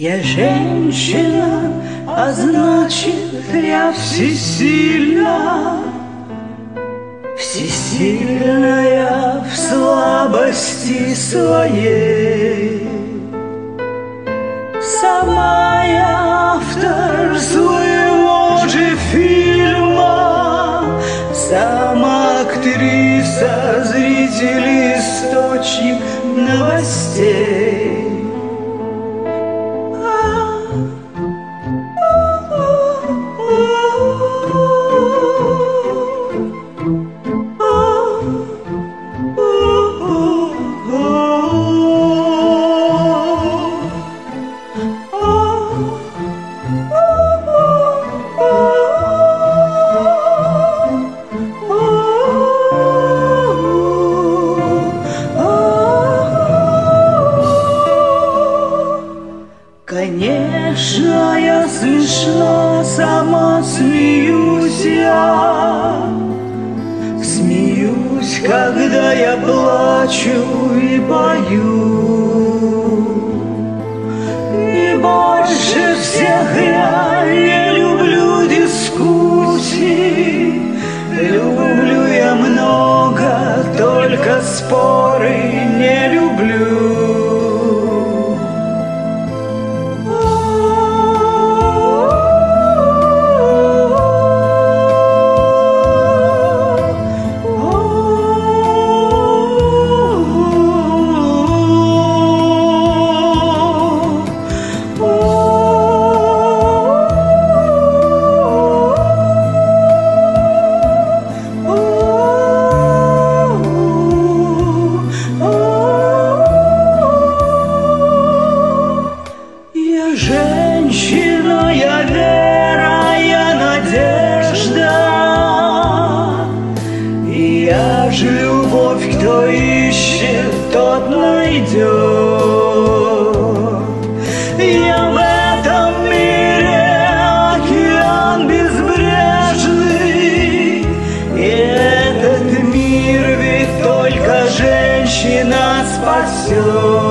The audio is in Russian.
Я женщина, а значит я всесильна, Всесильная в слабости своей. Сама я автор своего же фильма, Сама актриса, зритель, источник новостей. Конечно, я смешна, сама смеюсь я. Смеюсь, когда я плачу и пою. И больше всех я не люблю дискуссии. Люблю я много, только споры женщина, я вера, я надежда. Я же любовь, кто ищет, тот найдет. Я в этом мире океан безбрежный. И этот мир ведь только женщина спасет.